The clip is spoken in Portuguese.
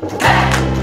Hey!